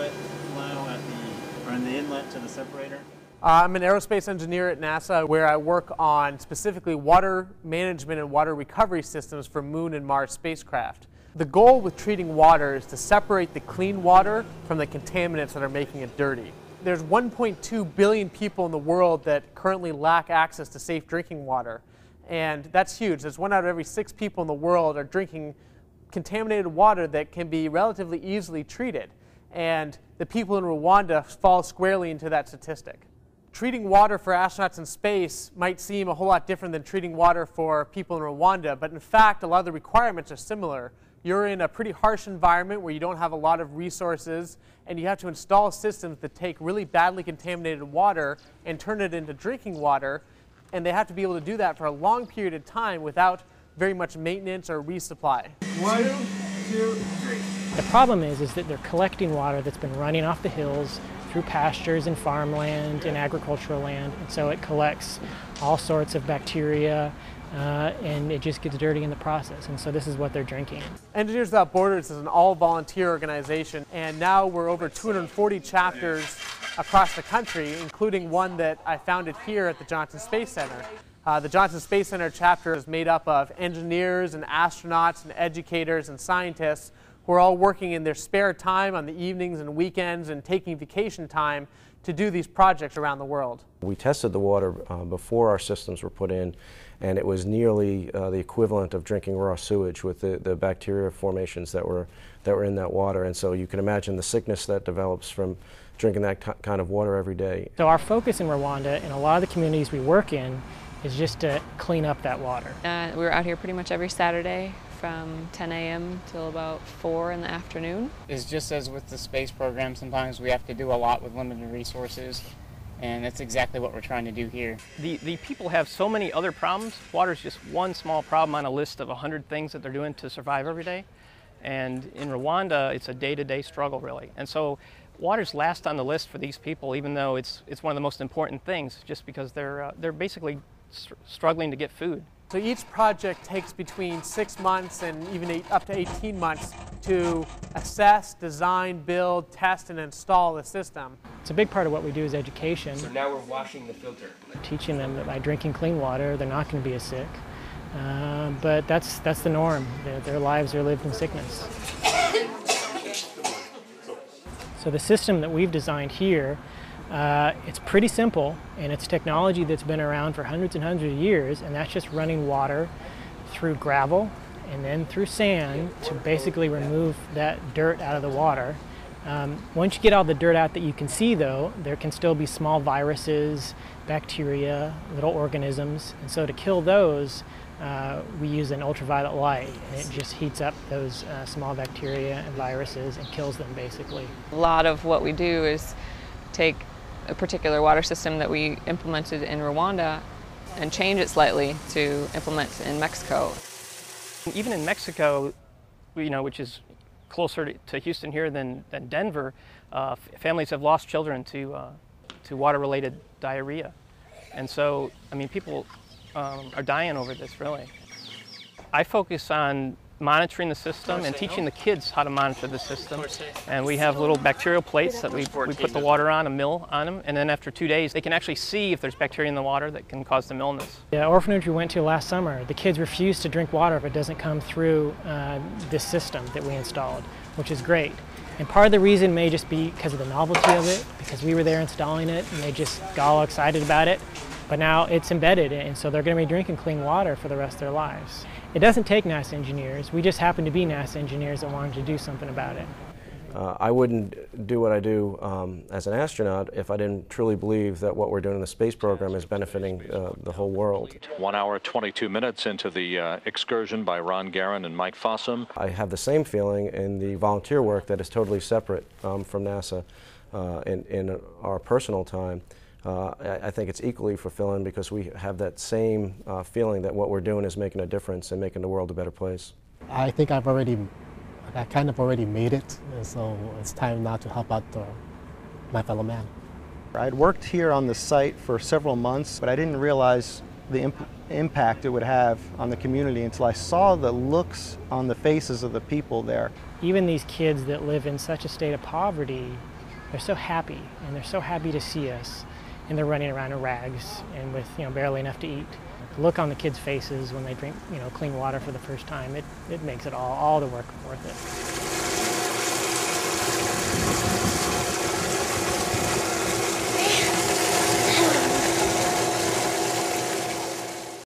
outlet flow at the, or in the inlet to the separator? Uh, I'm an aerospace engineer at NASA where I work on specifically water management and water recovery systems for Moon and Mars spacecraft. The goal with treating water is to separate the clean water from the contaminants that are making it dirty. There's 1.2 billion people in the world that currently lack access to safe drinking water. And that's huge. There's one out of every six people in the world are drinking contaminated water that can be relatively easily treated. And the people in Rwanda fall squarely into that statistic. Treating water for astronauts in space might seem a whole lot different than treating water for people in Rwanda, but in fact, a lot of the requirements are similar. You're in a pretty harsh environment where you don't have a lot of resources, and you have to install systems that take really badly contaminated water and turn it into drinking water, and they have to be able to do that for a long period of time without very much maintenance or resupply. One, two. The problem is, is that they're collecting water that's been running off the hills through pastures and farmland and agricultural land. And so it collects all sorts of bacteria uh, and it just gets dirty in the process. And so this is what they're drinking. Engineers Without Borders is an all volunteer organization, and now we're over 240 chapters across the country, including one that I founded here at the Johnson Space Center. Uh, the Johnson Space Center chapter is made up of engineers and astronauts and educators and scientists who are all working in their spare time on the evenings and weekends and taking vacation time to do these projects around the world. We tested the water uh, before our systems were put in and it was nearly uh, the equivalent of drinking raw sewage with the, the bacteria formations that were, that were in that water. And so you can imagine the sickness that develops from drinking that kind of water every day. So our focus in Rwanda and a lot of the communities we work in is just to clean up that water. Uh, we are out here pretty much every Saturday from 10 a.m. till about 4 in the afternoon. It's just as with the space program, sometimes we have to do a lot with limited resources, and that's exactly what we're trying to do here. The, the people have so many other problems. Water is just one small problem on a list of 100 things that they're doing to survive every day. And in Rwanda, it's a day-to-day -day struggle, really. And so water's last on the list for these people, even though it's, it's one of the most important things, just because they're, uh, they're basically struggling to get food. So each project takes between six months and even eight, up to 18 months to assess, design, build, test, and install the system. It's a big part of what we do is education. So now we're washing the filter. Teaching them that by drinking clean water, they're not going to be as sick. Uh, but that's, that's the norm. Their, their lives are lived in sickness. So the system that we've designed here uh, it's pretty simple, and it's technology that's been around for hundreds and hundreds of years, and that's just running water through gravel and then through sand to basically remove that dirt out of the water. Um, once you get all the dirt out that you can see, though, there can still be small viruses, bacteria, little organisms, and so to kill those, uh, we use an ultraviolet light, and it just heats up those uh, small bacteria and viruses and kills them basically. A lot of what we do is take a particular water system that we implemented in Rwanda and change it slightly to implement in Mexico. Even in Mexico, you know, which is closer to Houston here than, than Denver, uh, families have lost children to, uh, to water-related diarrhea. And so, I mean, people um, are dying over this, really. I focus on monitoring the system and teaching the kids how to monitor the system. And we have little bacterial plates that we, we put the water on, a mill on them, and then after two days they can actually see if there's bacteria in the water that can cause them illness. The orphanage we went to last summer, the kids refuse to drink water if it doesn't come through uh, this system that we installed, which is great. And part of the reason may just be because of the novelty of it, because we were there installing it and they just got all excited about it. But now it's embedded, and so they're going to be drinking clean water for the rest of their lives. It doesn't take NASA engineers. We just happen to be NASA engineers that wanted to do something about it. Uh, I wouldn't do what I do um, as an astronaut if I didn't truly believe that what we're doing in the space program is benefiting uh, the whole world. One hour, 22 minutes into the uh, excursion by Ron Garan and Mike Fossum. I have the same feeling in the volunteer work that is totally separate um, from NASA uh, in, in our personal time uh, I, I, think it's equally fulfilling because we have that same uh, feeling that what we're doing is making a difference and making the world a better place. I think I've already, I kind of already made it, so it's time now to help out the, my fellow man. I'd worked here on the site for several months, but I didn't realize the imp- impact it would have on the community until I saw the looks on the faces of the people there. Even these kids that live in such a state of poverty, they're so happy and they're so happy to see us and they're running around in rags and with you know barely enough to eat. The look on the kids' faces when they drink you know clean water for the first time, it, it makes it all all the work worth it.